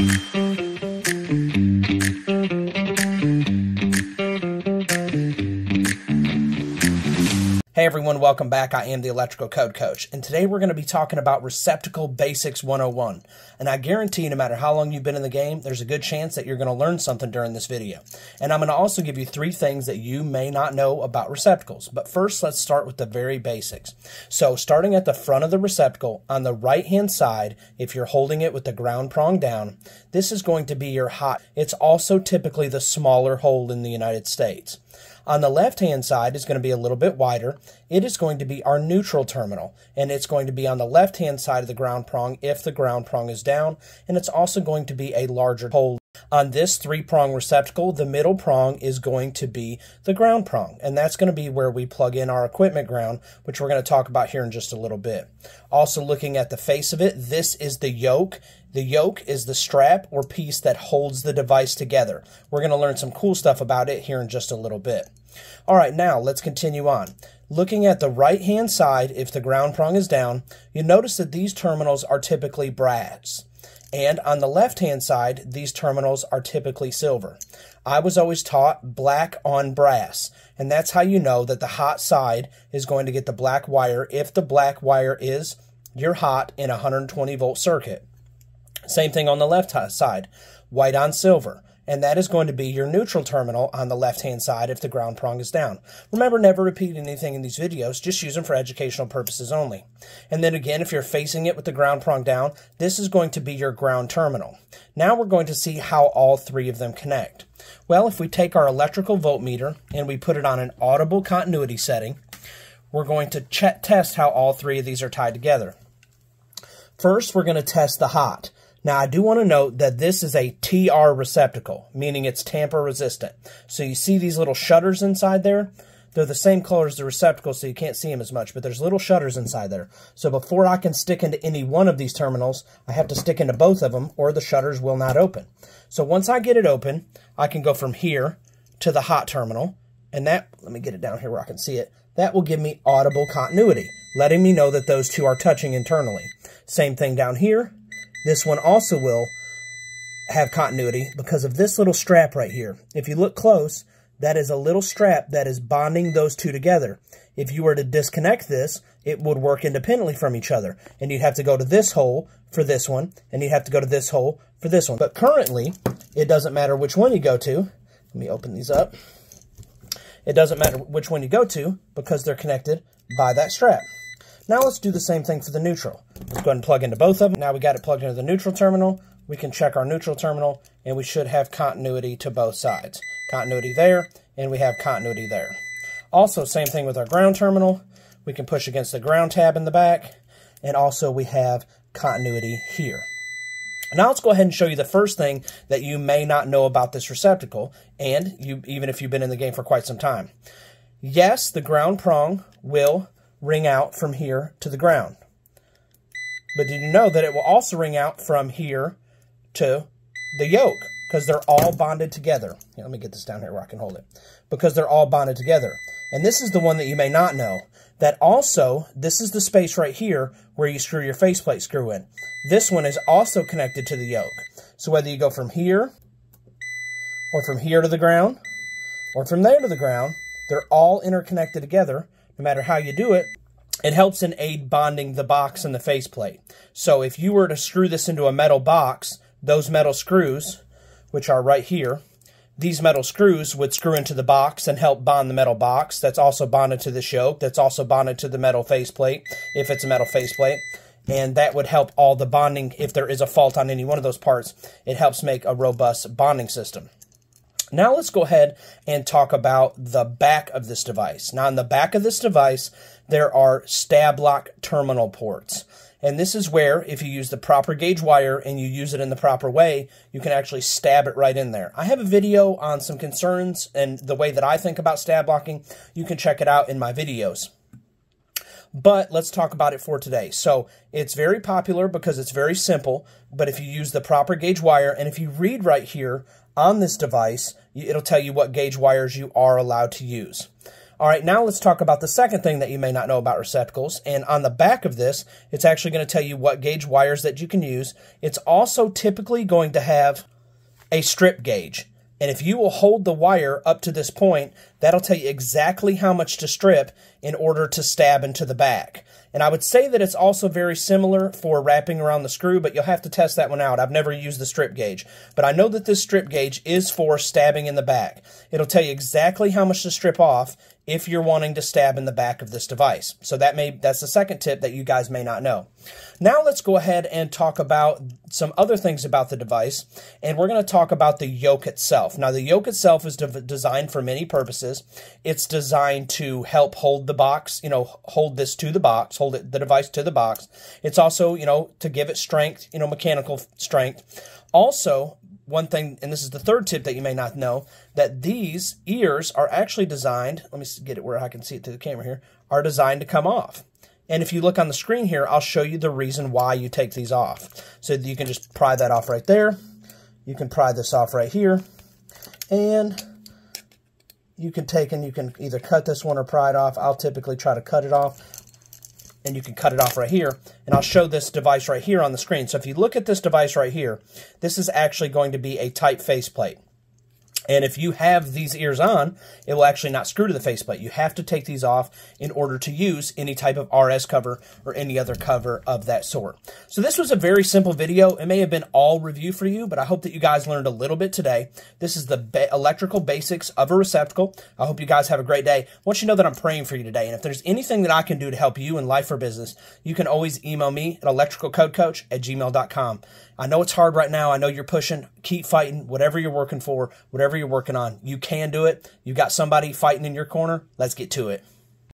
Hey everyone, welcome back. I am the Electrical Code Coach, and today we're going to be talking about Receptacle Basics 101. And I guarantee no matter how long you've been in the game, there's a good chance that you're going to learn something during this video. And I'm going to also give you three things that you may not know about receptacles. But first, let's start with the very basics. So starting at the front of the receptacle, on the right-hand side, if you're holding it with the ground prong down, this is going to be your hot. It's also typically the smaller hole in the United States. On the left-hand side is going to be a little bit wider. It is going to be our neutral terminal, and it's going to be on the left-hand side of the ground prong if the ground prong is down, and it's also going to be a larger hole. On this three-prong receptacle, the middle prong is going to be the ground prong, and that's going to be where we plug in our equipment ground, which we're going to talk about here in just a little bit. Also looking at the face of it, this is the yoke. The yoke is the strap or piece that holds the device together. We're going to learn some cool stuff about it here in just a little bit. All right, now let's continue on. Looking at the right hand side, if the ground prong is down, you notice that these terminals are typically brass. And on the left hand side, these terminals are typically silver. I was always taught black on brass, and that's how you know that the hot side is going to get the black wire if the black wire is your hot in a 120 volt circuit. Same thing on the left side, white on silver and that is going to be your neutral terminal on the left-hand side if the ground prong is down. Remember, never repeat anything in these videos, just use them for educational purposes only. And then again, if you're facing it with the ground prong down, this is going to be your ground terminal. Now we're going to see how all three of them connect. Well, if we take our electrical voltmeter and we put it on an audible continuity setting, we're going to test how all three of these are tied together. First, we're going to test the hot. Now, I do want to note that this is a TR receptacle, meaning it's tamper resistant. So you see these little shutters inside there? They're the same color as the receptacle, so you can't see them as much, but there's little shutters inside there. So before I can stick into any one of these terminals, I have to stick into both of them, or the shutters will not open. So once I get it open, I can go from here to the hot terminal, and that, let me get it down here where I can see it, that will give me audible continuity, letting me know that those two are touching internally. Same thing down here, this one also will have continuity because of this little strap right here. If you look close, that is a little strap that is bonding those two together. If you were to disconnect this, it would work independently from each other. And you'd have to go to this hole for this one, and you'd have to go to this hole for this one. But currently, it doesn't matter which one you go to. Let me open these up. It doesn't matter which one you go to because they're connected by that strap. Now let's do the same thing for the neutral. Let's go ahead and plug into both of them. Now we got it plugged into the neutral terminal. We can check our neutral terminal, and we should have continuity to both sides. Continuity there, and we have continuity there. Also, same thing with our ground terminal. We can push against the ground tab in the back, and also we have continuity here. Now let's go ahead and show you the first thing that you may not know about this receptacle, and you even if you've been in the game for quite some time. Yes, the ground prong will ring out from here to the ground. But did you know that it will also ring out from here to the yoke because they're all bonded together. Here, let me get this down here where I can hold it. Because they're all bonded together. And this is the one that you may not know. That also, this is the space right here where you screw your faceplate screw in. This one is also connected to the yoke. So whether you go from here, or from here to the ground, or from there to the ground, they're all interconnected together no matter how you do it, it helps in aid bonding the box and the faceplate. So if you were to screw this into a metal box, those metal screws, which are right here, these metal screws would screw into the box and help bond the metal box. That's also bonded to the yoke. That's also bonded to the metal faceplate, if it's a metal faceplate. And that would help all the bonding if there is a fault on any one of those parts. It helps make a robust bonding system. Now let's go ahead and talk about the back of this device. Now on the back of this device, there are stab lock terminal ports. And this is where, if you use the proper gauge wire and you use it in the proper way, you can actually stab it right in there. I have a video on some concerns and the way that I think about stab locking. You can check it out in my videos. But let's talk about it for today. So it's very popular because it's very simple, but if you use the proper gauge wire, and if you read right here on this device, it'll tell you what gauge wires you are allowed to use. All right, now let's talk about the second thing that you may not know about receptacles. And on the back of this, it's actually going to tell you what gauge wires that you can use. It's also typically going to have a strip gauge. And if you will hold the wire up to this point, that'll tell you exactly how much to strip in order to stab into the back. And I would say that it's also very similar for wrapping around the screw, but you'll have to test that one out. I've never used the strip gauge, but I know that this strip gauge is for stabbing in the back. It'll tell you exactly how much to strip off if you're wanting to stab in the back of this device. So that may that's the second tip that you guys may not know. Now let's go ahead and talk about some other things about the device, and we're going to talk about the yoke itself. Now the yoke itself is de designed for many purposes. It's designed to help hold the box, you know, hold this to the box, hold it, the device to the box. It's also, you know, to give it strength, you know, mechanical strength. Also, one thing, and this is the third tip that you may not know, that these ears are actually designed, let me get it where I can see it through the camera here, are designed to come off. And if you look on the screen here, I'll show you the reason why you take these off. So you can just pry that off right there. You can pry this off right here. And you can take and you can either cut this one or pry it off. I'll typically try to cut it off and you can cut it off right here. And I'll show this device right here on the screen. So if you look at this device right here, this is actually going to be a type faceplate. And if you have these ears on, it will actually not screw to the faceplate. You have to take these off in order to use any type of RS cover or any other cover of that sort. So this was a very simple video. It may have been all review for you, but I hope that you guys learned a little bit today. This is the ba electrical basics of a receptacle. I hope you guys have a great day. I want you to know that I'm praying for you today. And if there's anything that I can do to help you in life or business, you can always email me at electricalcodecoach at gmail.com. I know it's hard right now. I know you're pushing. Keep fighting. Whatever you're working for, whatever you're working on, you can do it. You got somebody fighting in your corner. Let's get to it.